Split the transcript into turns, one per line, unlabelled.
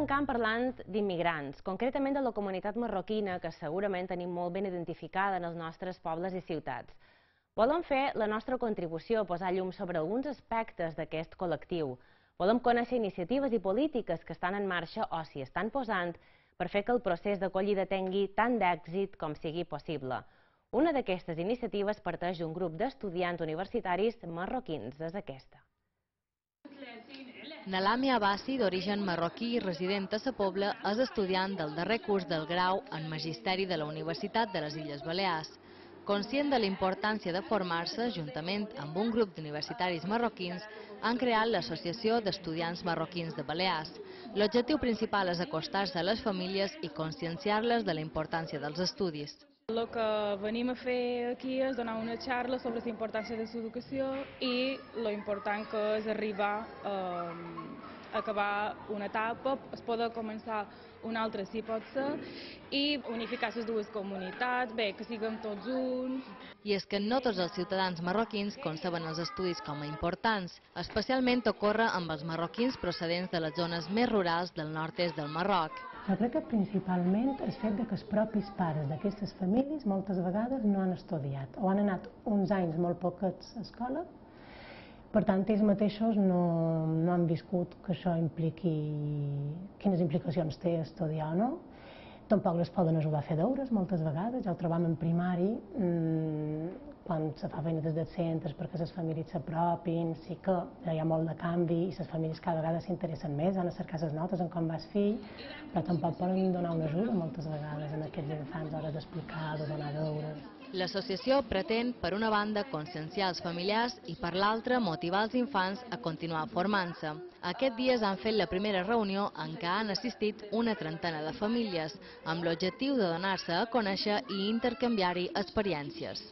arrencant parlant d'immigrants, concretament de la comunitat marroquina, que segurament tenim molt ben identificada en els nostres pobles i ciutats. Volem fer la nostra contribució a posar llum sobre alguns aspectes d'aquest col·lectiu. Volem conèixer iniciatives i polítiques que estan en marxa o s'hi estan posant per fer que el procés d'acollida tingui tant d'èxit com sigui possible. Una d'aquestes iniciatives parteix d'un grup d'estudiants universitaris marroquins, és aquesta.
Nalami Abassi, d'origen marroquí i resident a Sa Pobla, és estudiant del darrer curs del grau en Magisteri de la Universitat de les Illes Balears. Conscient de la importància de formar-se, juntament amb un grup d'universitaris marroquins, han creat l'Associació d'Estudiants Marroquins de Balears. L'objectiu principal és acostar-se a les famílies i conscienciar-les de la importància dels estudis.
El que venim a fer aquí és donar una xarra sobre la importància de l'educació i lo important que és arribar a acabar una etapa, es poder començar una altra si pot ser, i unificar les dues comunitats, bé, que siguem tots junts.
I és que no tots els ciutadans marroquins conceben els estudis com a importants. Especialment ocorre amb els marroquins procedents de les zones més rurals del nord-est del Marroc.
Jo crec que principalment el fet de que els propis pares d'aquestes famílies moltes vegades no han estudiat o han anat uns anys molt poquets a escola per tant, ells mateixos no, no han viscut que això impliqui quines implicacions té estudiar o no. Tampoc les poden ajudar a fer deures moltes vegades, ja ho trobam en primari, mmm, quan se fa feina des dels centres perquè les famílies s'apropin, sí que ja hi ha molt de canvi i les famílies cada vegada s'interessen més, han a cercar les notes en com vas fill, però tampoc poden donar una ajuda moltes vegades a aquests infants l'hora d'explicar, de donar deures.
L'associació pretén, per una banda, conscienciar els familiars i, per l'altra, motivar els infants a continuar formant-se. Aquest dies han fet la primera reunió en què han assistit una trentena de famílies, amb l'objectiu de donar-se a conèixer i intercanviar-hi experiències.